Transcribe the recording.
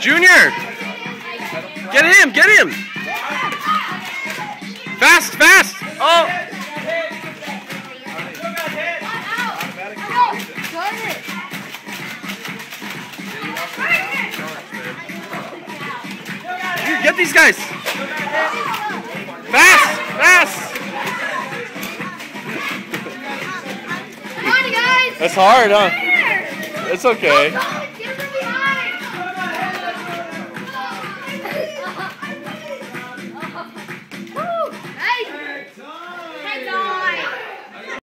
Junior! Get him! Get him! Fast! Fast! Oh! Get these guys! Fast! Fast! Come on, guys! That's hard, huh? It's okay.